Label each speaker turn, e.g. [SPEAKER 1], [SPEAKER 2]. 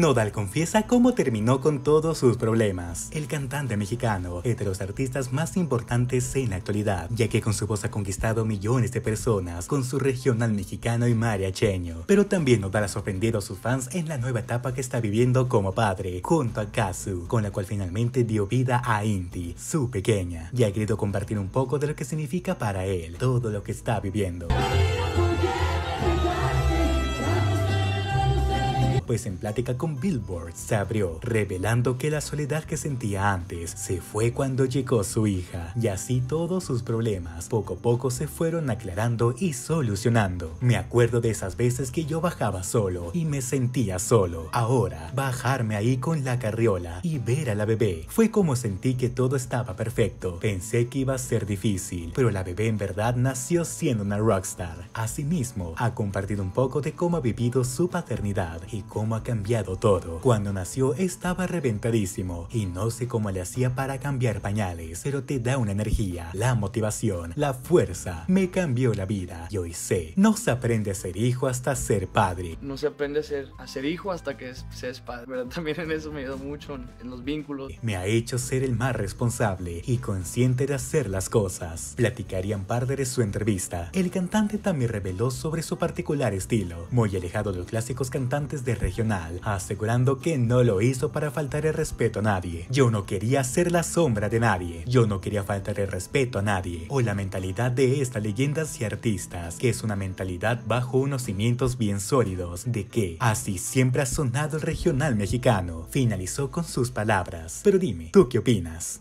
[SPEAKER 1] Nodal confiesa cómo terminó con todos sus problemas. El cantante mexicano es de los artistas más importantes en la actualidad, ya que con su voz ha conquistado millones de personas con su regional mexicano y mariacheño. Pero también Nodal ha sorprendido a sus fans en la nueva etapa que está viviendo como padre, junto a Kazu, con la cual finalmente dio vida a Inti, su pequeña, y ha querido compartir un poco de lo que significa para él todo lo que está viviendo. Happy pues en plática con Billboard se abrió, revelando que la soledad que sentía antes se fue cuando llegó su hija, y así todos sus problemas poco a poco se fueron aclarando y solucionando. Me acuerdo de esas veces que yo bajaba solo y me sentía solo. Ahora, bajarme ahí con la carriola y ver a la bebé fue como sentí que todo estaba perfecto. Pensé que iba a ser difícil, pero la bebé en verdad nació siendo una rockstar. Asimismo, ha compartido un poco de cómo ha vivido su paternidad y cómo cómo ha cambiado todo. Cuando nació estaba reventadísimo y no sé cómo le hacía para cambiar pañales, pero te da una energía, la motivación, la fuerza. Me cambió la vida y hoy sé, no se aprende a ser hijo hasta ser padre.
[SPEAKER 2] No se aprende a ser, a ser hijo hasta que seas padre. ¿verdad? También en eso me ayudó mucho en los vínculos.
[SPEAKER 1] Me ha hecho ser el más responsable y consciente de hacer las cosas. Platicarían parte de su entrevista. El cantante también reveló sobre su particular estilo, muy alejado de los clásicos cantantes de regional, asegurando que no lo hizo para faltar el respeto a nadie. Yo no quería ser la sombra de nadie, yo no quería faltar el respeto a nadie, o la mentalidad de estas leyendas y artistas, que es una mentalidad bajo unos cimientos bien sólidos, de que así siempre ha sonado el regional mexicano, finalizó con sus palabras. Pero dime, ¿tú qué opinas?